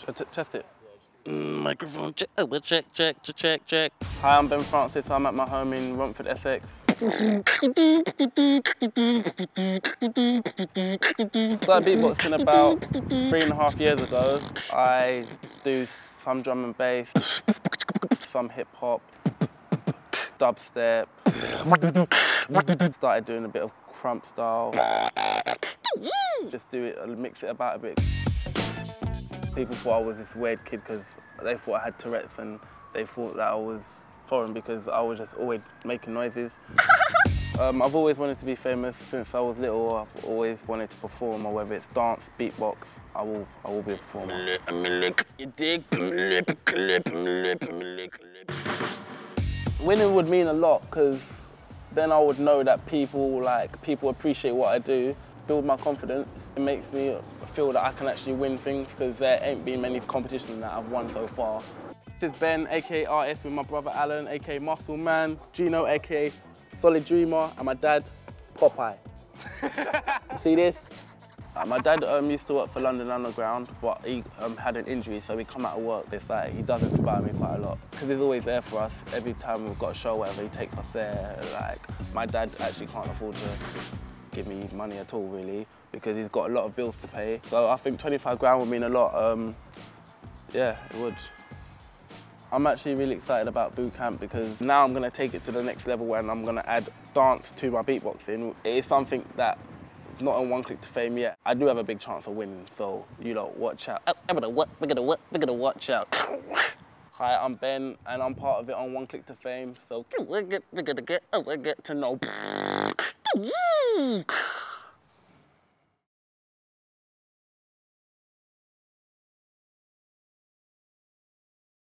Should I test it? Mm, microphone check, oh, check, check, check, check, check. Hi, I'm Ben Francis. I'm at my home in Romford, Essex. Started beatboxing about three and a half years ago. I do some drum and bass, some hip hop, dubstep. Started doing a bit of krump style. Just do it, mix it about a bit. People thought I was this weird kid because they thought I had Tourette's and they thought that I was foreign because I was just always making noises. um, I've always wanted to be famous since I was little. I've always wanted to perform, or whether it's dance, beatbox, I will, I will be a performer. Winning would mean a lot because then I would know that people like people appreciate what I do, build my confidence. It makes me feel that I can actually win things because there ain't been many competitions that I've won so far. This is Ben, aka Artist, with my brother Alan, aka Muscle Man, Gino, aka Solid Dreamer, and my dad, Popeye. See this? Uh, my dad um, used to work for London Underground, but he um, had an injury, so he come out of work. This like he does inspire me quite a lot because he's always there for us. Every time we've got a show, whatever, he takes us there. Like my dad actually can't afford to give me money at all, really, because he's got a lot of bills to pay. So I think 25 grand would mean a lot. Um, yeah, it would. I'm actually really excited about boot camp because now I'm going to take it to the next level and I'm going to add dance to my beatboxing. It is something that not on one click to fame yet. I do have a big chance of winning, so you know, watch out. Oh, I'm gonna what? We're gonna what? We're gonna watch out. Hi, I'm Ben, and I'm part of it on One Click to Fame. So we're gonna get, we're gonna get, we're gonna get to know. 嗯。